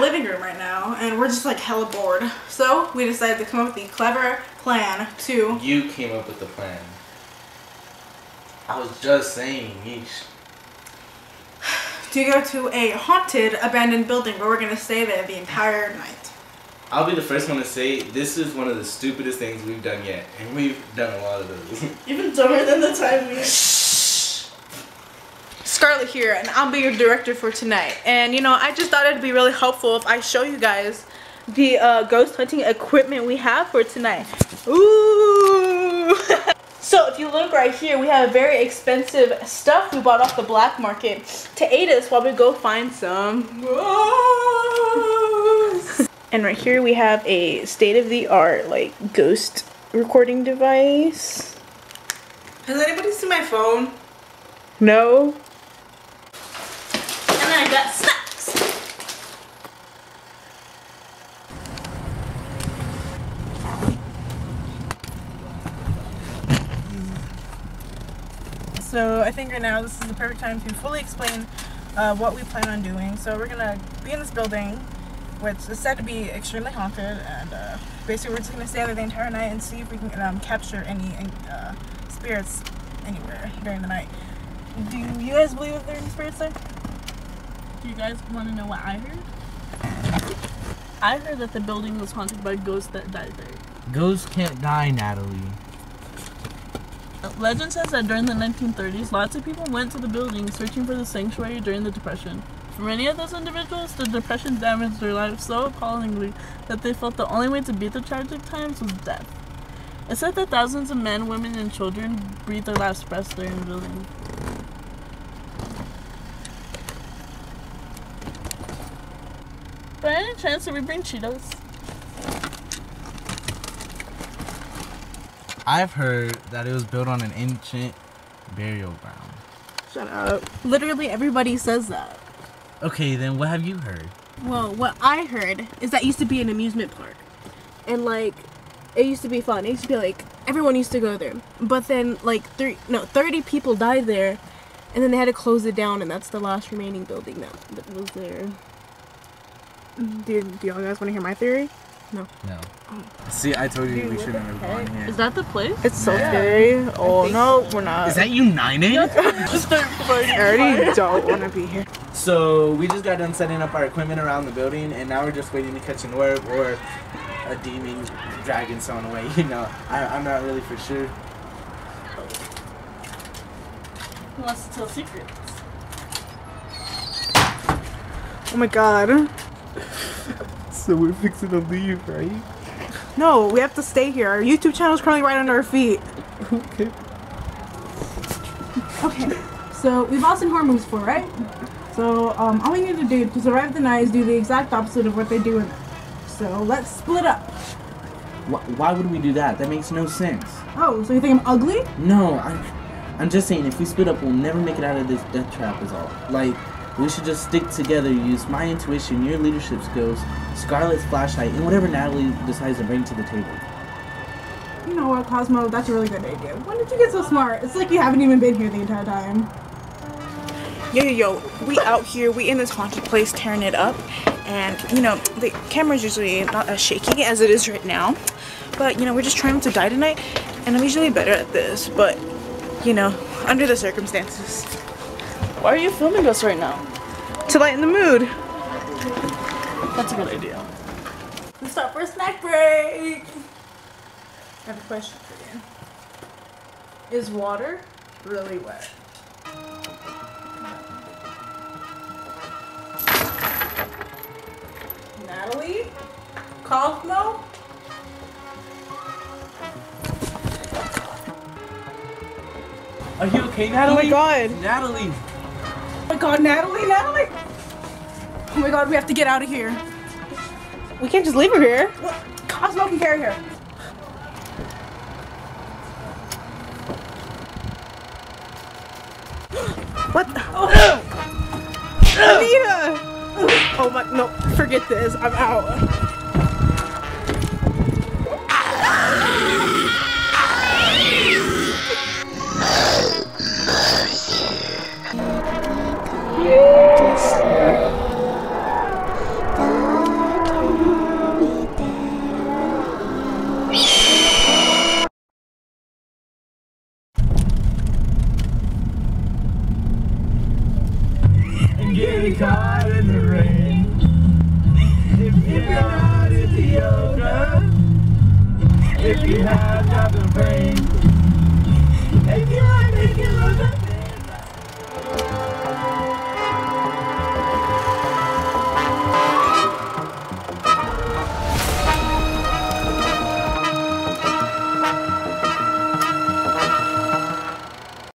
So, we're in my living room right now, and we're just like hella bored. So, we decided to come up with the clever plan to. You came up with the plan. I was just saying, yeesh. To go to a haunted, abandoned building where we're gonna stay there the entire night. I'll be the first one to say this is one of the stupidest things we've done yet, and we've done a lot of those. Even dumber than the time we. Scarlett here, and I'll be your director for tonight. And you know, I just thought it'd be really helpful if I show you guys the uh, ghost hunting equipment we have for tonight. Ooh! so if you look right here, we have very expensive stuff we bought off the black market to aid us while we go find some ghosts. and right here we have a state-of-the-art like ghost recording device. Has anybody seen my phone? No. I got snacks. So I think right now this is the perfect time to fully explain uh, what we plan on doing. So we're gonna be in this building, which is said to be extremely haunted, and uh, basically we're just gonna stay there the entire night and see if we can um, capture any uh, spirits anywhere during the night. Do you guys believe there are any spirits there? Do you guys want to know what I heard? I heard that the building was haunted by ghosts that died there. Ghosts can't die, Natalie. Uh, legend says that during the 1930s, lots of people went to the building searching for the sanctuary during the Depression. For many of those individuals, the Depression damaged their lives so appallingly that they felt the only way to beat the tragic times was death. It's said that thousands of men, women, and children breathed their last breaths there in the building. By any chance, did we bring Cheetos? I've heard that it was built on an ancient burial ground. Shut up. Literally everybody says that. Okay, then what have you heard? Well, what I heard is that it used to be an amusement park. And like it used to be fun. It used to be like everyone used to go there. But then like three no, 30 people died there and then they had to close it down and that's the last remaining building that, that was there. Do, do y'all guys want to hear my theory? No. No. Oh. See, I told you we shouldn't have gone here. Is that the place? It's so scary. Oh no, we're not. Is that United? I already don't want to be here. So we just got done setting up our equipment around the building, and now we're just waiting to catch an orb or a demon dragging someone away. You know, I, I'm not really for sure. Who wants to tell secrets? Oh my god. So we're fixing to leave, right? No, we have to stay here. Our YouTube channel is currently right under our feet. Okay. Okay, so we've all seen horror movies before, right? So um, all we need to do to survive the night is do the exact opposite of what they do in them. So let's split up. Why, why would we do that? That makes no sense. Oh, so you think I'm ugly? No, I, I'm just saying if we split up, we'll never make it out of this death trap. Is all. Like, we should just stick together. Use my intuition, your leadership skills, Scarlett's flashlight, and whatever Natalie decides to bring to the table. You know what, Cosmo? That's a really good idea. When did you get so smart? It's like you haven't even been here the entire time. Yo, yo, yo, we out here, we in this haunted place tearing it up. And, you know, the camera's usually not as shaky as it is right now. But, you know, we're just trying not to die tonight. And I'm usually better at this. But, you know, under the circumstances. Why are you filming us right now? To lighten the mood. That's a good idea. Let's stop for a snack break. I have a question for you. Is water really wet? Natalie? Cosmo? Are you okay, oh Natalie? Oh Natalie? my god. Natalie. Oh my god, Natalie, Natalie! Oh my god, we have to get out of here. We can't just leave her here. Cosmo can carry her. what? Oh. Anita! Oh my, no, forget this. I'm out. Getting caught in the rain. If you're not into yoga, if you have the brain, if you like making love